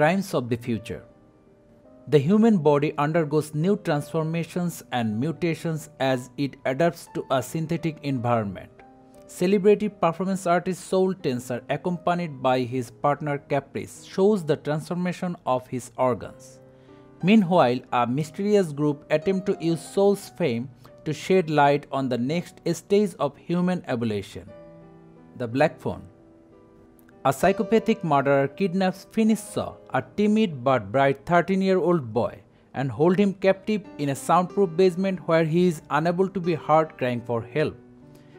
Crimes of the Future. The human body undergoes new transformations and mutations as it adapts to a synthetic environment. Celebrity performance artist Saul Tenser, accompanied by his partner Caprice, shows the transformation of his organs. Meanwhile, a mysterious group attempt to use Saul's fame to shed light on the next stage of human evolution. The Black Phone A psychopathic murderer kidnaps Finney Shaw, a timid but bright 13-year-old boy, and hold him captive in a soundproof basement where he is unable to be heard crying for help.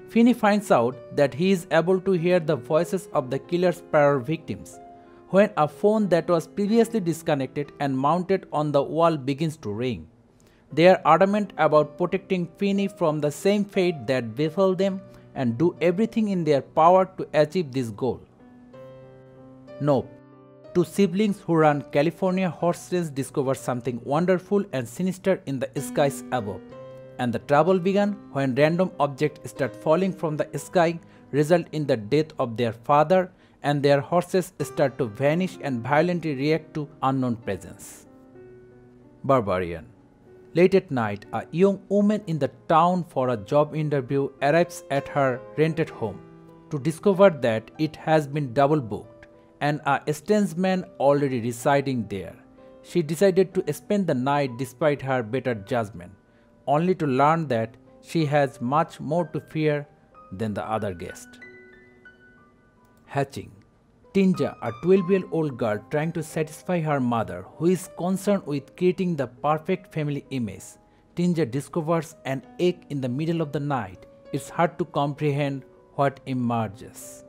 Finney finds out that he is able to hear the voices of the killer's prior victims. When a phone that was previously disconnected and mounted on the wall begins to ring, they are adamant about protecting Finney from the same fate that befell them and do everything in their power to achieve this goal. Nope. Two siblings who run California horse race discover something wonderful and sinister in the skies above and the trouble began when random objects start falling from the sky result in the death of their father and their horses start to vanish and violently react to unknown presence. Barbarian Late at night, a young woman in the town for a job interview arrives at her rented home to discover that it has been double booked and a strange man already residing there. She decided to spend the night despite her better judgment only to learn that she has much more to fear than the other guest. Hatching Tinja, a 12 year old girl trying to satisfy her mother, who is concerned with creating the perfect family image. Tinja discovers an egg in the middle of the night. It's hard to comprehend what emerges.